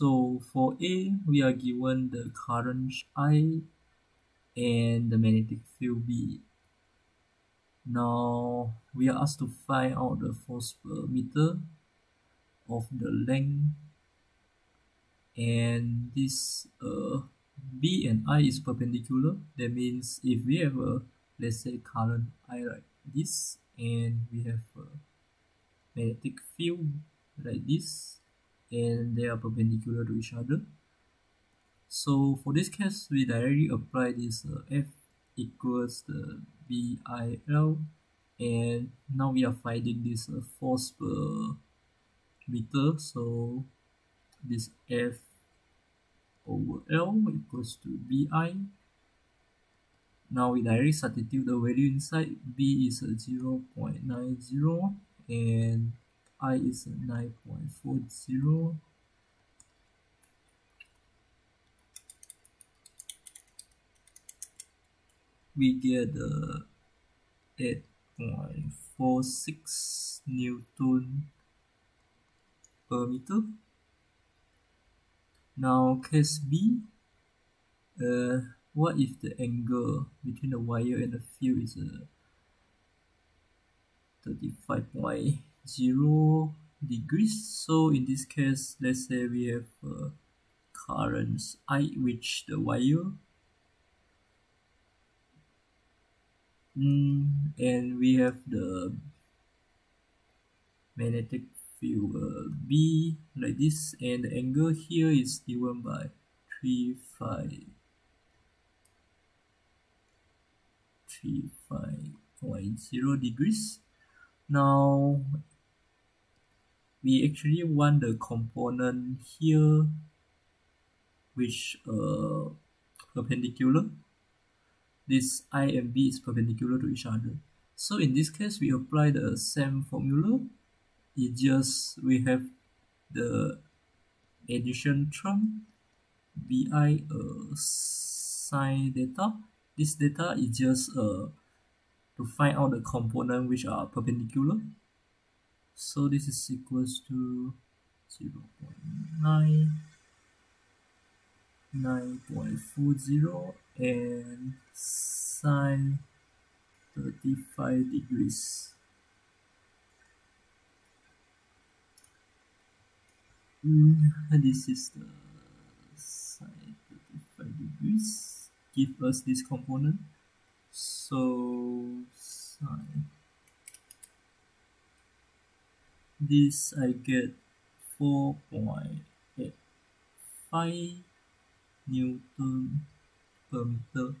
So for A, we are given the current I and the magnetic field B. Now we are asked to find out the force per meter of the length and this uh, B and I is perpendicular that means if we have a let's say current I like this and we have a magnetic field like this and they are perpendicular to each other. So for this case we directly apply this uh, F equals the BIL and now we are finding this uh, force per meter. So this F over L equals to BI now we directly substitute the value inside. B is a 0 0.90 and I is 9.40 we get uh, 8.46 Newton per meter. Now case B, uh, what if the angle between the wire and the field is uh, 35.0 degrees? So in this case, let's say we have uh, currents I which the wire. Mm, and we have the magnetic field uh, B like this. And the angle here is given by 3 5 35.0 degrees. Now we actually want the component here which uh perpendicular this I and B is perpendicular to each other. So in this case, we apply the same formula. It just, we have the addition term bi uh, sine theta. This theta is just uh, to find out the component which are perpendicular. So this is equals to 0 0.9 9.40 and sine 35 degrees. Mm, this is the sine 35 degrees give us this component so sine this I get 4.85 Newton per meter